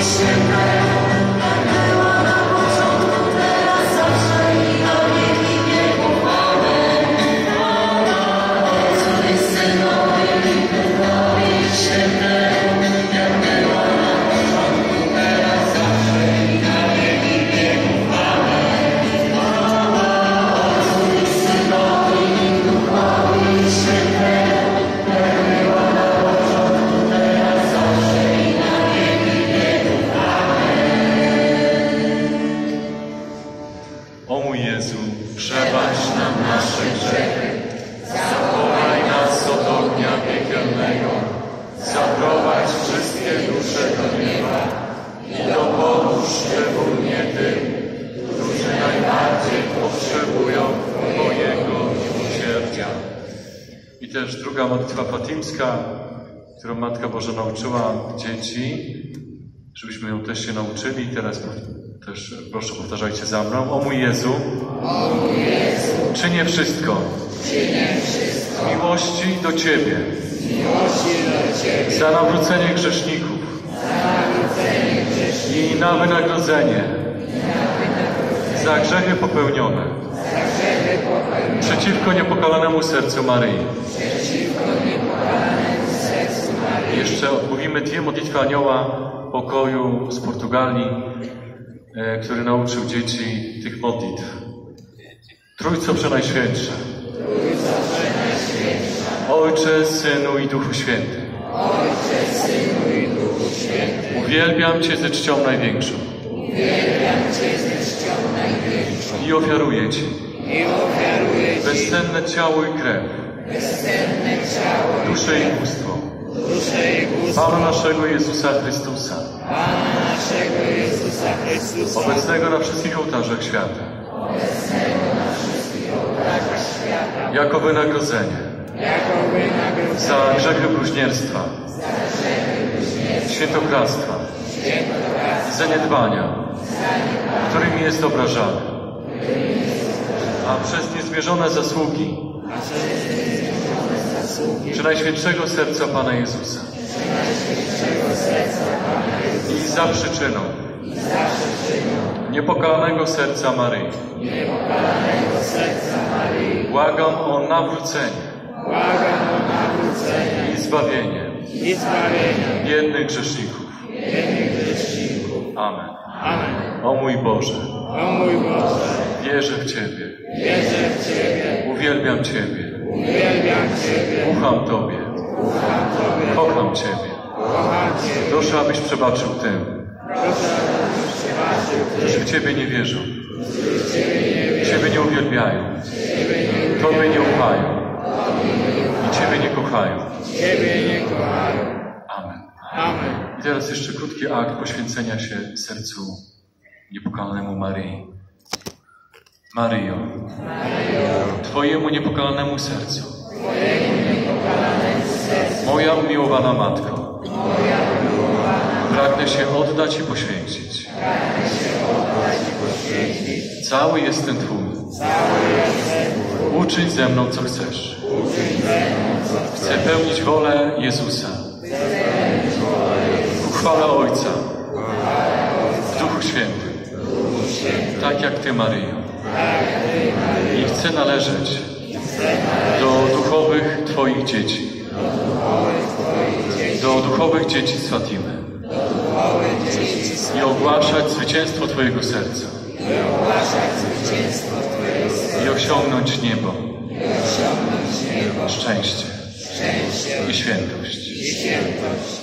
O druga modlitwa fatimska, którą Matka Boża nauczyła dzieci, żebyśmy ją też się nauczyli. Teraz też proszę powtarzajcie za mną. O mój Jezu, O mój Jezu, czynię wszystko. Czynię wszystko z miłości do Ciebie, miłości do Ciebie, za nawrócenie grzeszników. Grzeszników, i na wynagrodzenie. Za grzechy popełnione za grzechy popełnione przeciwko niepokalanemu sercu Maryi. Jeszcze odmówimy dwie modlitwy Anioła Pokoju z Portugalii, e, który nauczył dzieci tych modlitw. Trójco Przenajświętsza. Ojcze, Synu i Duchu Święty. Ojcze, Synu i Duchu Święty, Uwielbiam Cię ze czcią największą uwielbiam Cię ze czcią największą i ofiaruję Ci i ofiaruję Ci bezcenne ciało i krew, bezcenne ciało i duszę i bóstwo duszę i bóstwo Pana naszego Jezusa Chrystusa, Pana naszego Jezusa Chrystusa, obecnego na wszystkich ołtarzach świata, jako wynagrodzenie. Jako wynagrodzenie. Za grzechy bluźnierstwa, świętokradztwa. I zaniedbania, którymi jest obrażany, a przez niezmierzone zasługi. Przynajświętszego Serca Pana Jezusa. I za przyczyną. Niepokalanego serca Maryi. Błagam o nawrócenie. Błagam o nawrócenie. I zbawienie. I zbawienie. Biednych grzeszników. jednych grzeszników. Amen. Amen. O mój Boże, O mój Boże, wierzę w Ciebie, wierzę w Ciebie, uwielbiam Ciebie, uwielbiam Ciebie, ufam Tobie, ufam Tobie, kocham Ciebie. kocham Ciebie. Proszę, abyś przebaczył tym, Proszę, abyś przebaczył którzy w Ciebie nie wierzą, Ciebie nie uwielbiają, Tobie nie ufają. I Ciebie nie kochają. Ciebie nie kochają. Amen. Amen. I teraz jeszcze krótki akt poświęcenia się sercu niepokalanemu Maryi. Maryjo, Twojemu niepokalanemu sercu, moja umiłowana Matko, pragnę się oddać i poświęcić. Cały jestem Twój. Uczyń ze mną, co chcesz. Chcę pełnić wolę Jezusa. Ku chwale Ojca. W Duchu Świętym. Tak jak Ty, Maryjo. I chcę należeć do duchowych Twoich dzieci. Do duchowych dzieci z Fatimy. I ogłaszać zwycięstwo Twojego serca. I osiągnąć niebo. Szczęście. I świętość. Świętość.